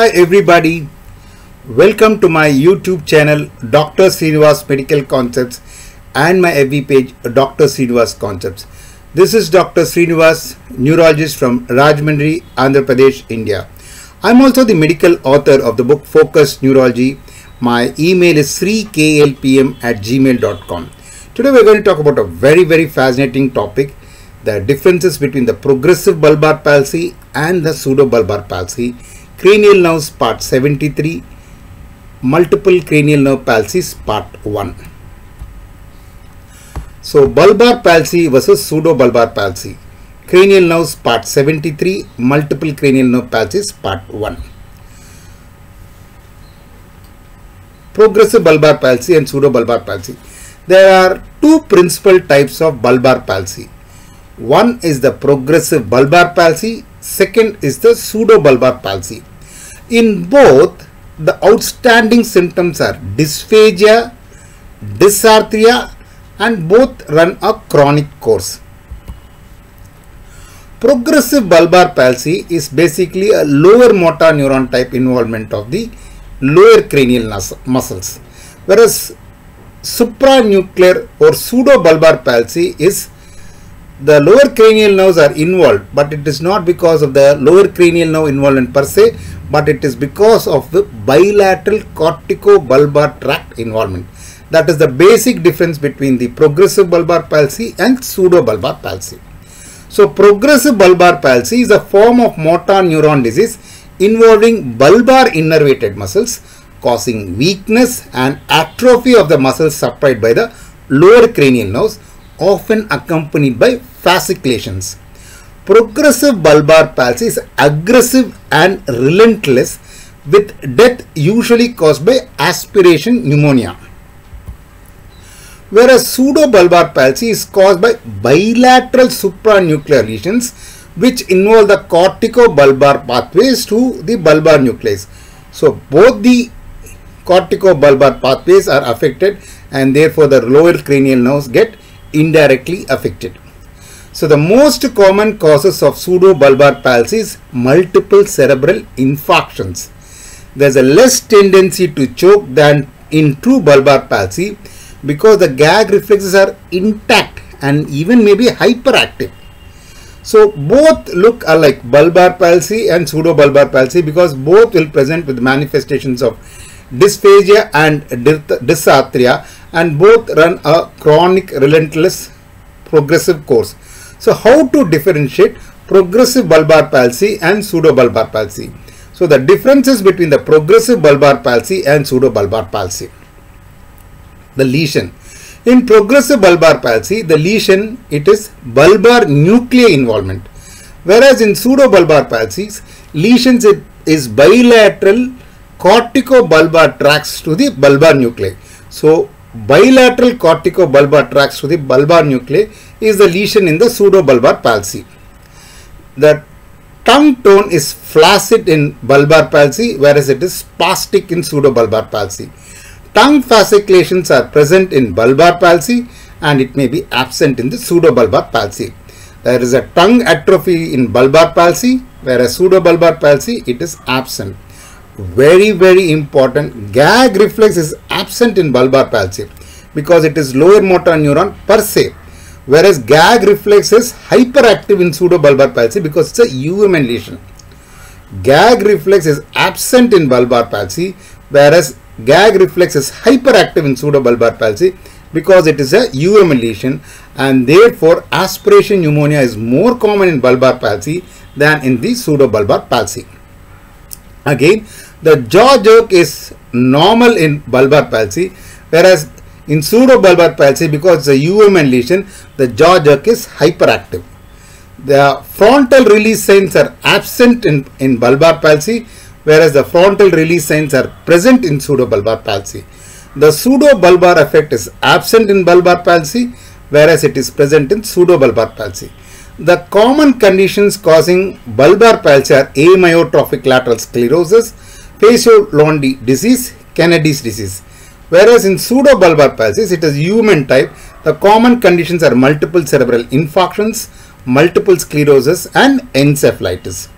Hi everybody, welcome to my YouTube channel Dr. Sreenivas Medical Concepts and my FB page Dr. Sreenivas Concepts. This is Dr. Sreenivas, neurologist from Rajahmundry, Andhra Pradesh, India. I'm also the medical author of the book Focus Neurology. My email is 3klpm at gmail.com. Today we're going to talk about a very very fascinating topic the differences between the progressive bulbar palsy and the pseudobulbar palsy, cranial nerves part 73, multiple cranial nerve palsies part 1. So bulbar palsy versus pseudobulbar palsy, cranial nerves part 73, multiple cranial nerve palsies part 1. Progressive bulbar palsy and pseudobulbar palsy. There are two principal types of bulbar palsy one is the progressive bulbar palsy, second is the pseudobulbar palsy. In both, the outstanding symptoms are dysphagia, dysarthria and both run a chronic course. Progressive bulbar palsy is basically a lower motor neuron type involvement of the lower cranial muscles, whereas supranuclear or pseudobulbar palsy is the lower cranial nerves are involved but it is not because of the lower cranial nerve involvement per se but it is because of the bilateral corticobulbar tract involvement. That is the basic difference between the progressive bulbar palsy and pseudobulbar palsy. So progressive bulbar palsy is a form of motor neuron disease involving bulbar innervated muscles causing weakness and atrophy of the muscles supplied by the lower cranial nerves often accompanied by fasciculations. Progressive bulbar palsy is aggressive and relentless with death usually caused by aspiration pneumonia. Whereas pseudobulbar palsy is caused by bilateral supranuclear lesions which involve the corticobulbar pathways to the bulbar nucleus. So both the corticobulbar pathways are affected and therefore the lower cranial nerves get indirectly affected. So the most common causes of pseudobulbar palsy is multiple cerebral infarctions. There's a less tendency to choke than in true bulbar palsy because the gag reflexes are intact and even maybe hyperactive. So both look alike bulbar palsy and pseudobulbar palsy because both will present with manifestations of dysphagia and dysarthria and both run a chronic relentless progressive course. So how to differentiate progressive bulbar palsy and pseudobulbar palsy? So the differences between the progressive bulbar palsy and pseudobulbar palsy. The lesion. In progressive bulbar palsy, the lesion, it is bulbar nuclei involvement. Whereas in pseudobulbar palsy, lesions it is bilateral corticobulbar tracts to the bulbar nuclei. So bilateral corticobulbar tracts to the bulbar nuclei is the lesion in the pseudobulbar palsy. The tongue tone is flaccid in bulbar palsy whereas it is spastic in pseudobulbar palsy. Tongue fasciculations are present in bulbar palsy and it may be absent in the pseudobulbar palsy. There is a tongue atrophy in bulbar palsy whereas pseudobulbar palsy it is absent very very important gag reflex is absent in bulbar palsy because it is lower motor neuron per se whereas gag reflex is hyperactive in pseudobulbar palsy because it's a UMN lesion. Gag reflex is absent in bulbar palsy whereas gag reflex is hyperactive in pseudobulbar palsy because it is a UMN lesion and therefore aspiration pneumonia is more common in bulbar palsy than in the pseudobulbar palsy. Again, the jaw jerk is normal in bulbar palsy, whereas in pseudobulbar palsy, because a UMN lesion, the jaw jerk is hyperactive. The frontal release signs are absent in, in bulbar palsy, whereas the frontal release signs are present in pseudobulbar palsy. The pseudobulbar effect is absent in bulbar palsy, whereas it is present in pseudobulbar palsy. The common conditions causing bulbar palsy are amyotrophic lateral sclerosis, Fazio-Londe disease, Kennedy's disease. Whereas in pseudobulbar palsy, it is UMN type. The common conditions are multiple cerebral infarctions, multiple sclerosis and encephalitis.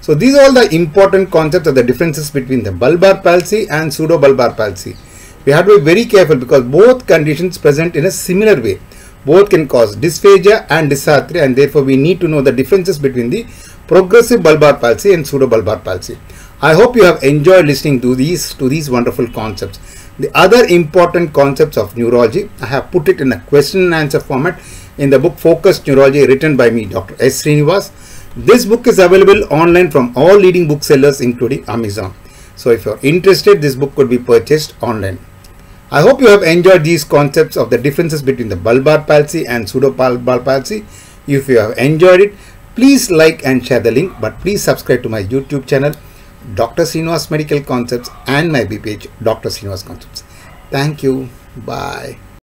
So these are all the important concepts of the differences between the bulbar palsy and pseudobulbar palsy. We have to be very careful because both conditions present in a similar way. Both can cause dysphagia and dysarthria and therefore we need to know the differences between the progressive bulbar palsy and pseudobulbar palsy. I hope you have enjoyed listening to these to these wonderful concepts. The other important concepts of neurology, I have put it in a question and answer format in the book Focused Neurology written by me, Dr. S. Sreenivas. This book is available online from all leading booksellers including Amazon. So if you're interested, this book could be purchased online. I hope you have enjoyed these concepts of the differences between the bulbar palsy and pseudobulbar palsy. If you have enjoyed it, please like and share the link, but please subscribe to my YouTube channel, Dr. Sreenivas Medical Concepts and my B page, Dr. Sreenivas Concepts. Thank you. Bye.